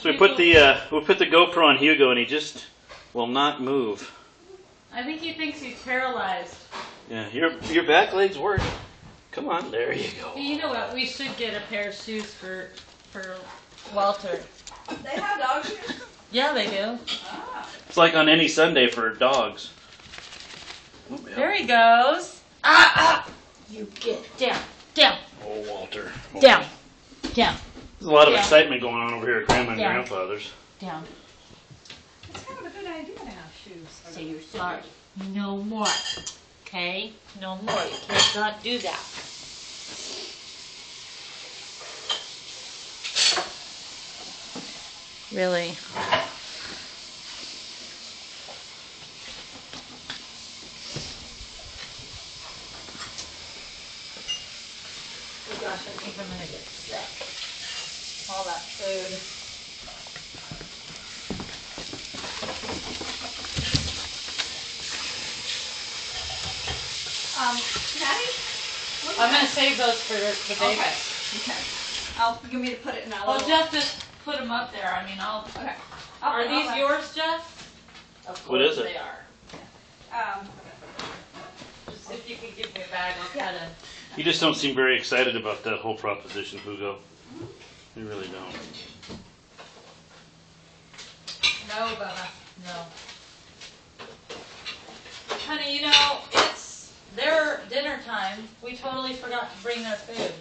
So we put the uh, we put the GoPro on Hugo, and he just will not move. I think he thinks he's paralyzed. Yeah, your your back legs work. Come on, there you go. Hey, you know what? We should get a pair of shoes for for Walter. They have dog shoes? Yeah, they do. Ah. It's like on any Sunday for dogs. Oh, yeah. There he goes. Ah, ah! You get down, down, Oh, Walter. down, down, There's a lot of Yeah. excitement going on over here at Grandma and Yeah. Grandfather's. down. It's kind of a good idea to have shoes. Say you're sorry. No more. Okay? No more. You can't not do that. Really? Oh gosh, I think I'm gonna get sick. All that food. Um, Patty? what do you I'm gonna save those for the Okay, baby. okay. okay. I'll, you want me to put it in that Well, little? Jeff just put them up there. I mean, I'll. Okay. I'll Are put- these I'll- yours, Jeff? Of What is course it? They are. Um, Just if you could give me a bag, I'll cut it. You just don't seem very excited about that whole proposition, Hugo. You really don't. No, Bubba, no. Honey, you know, it's their dinner time. We totally forgot to bring their food.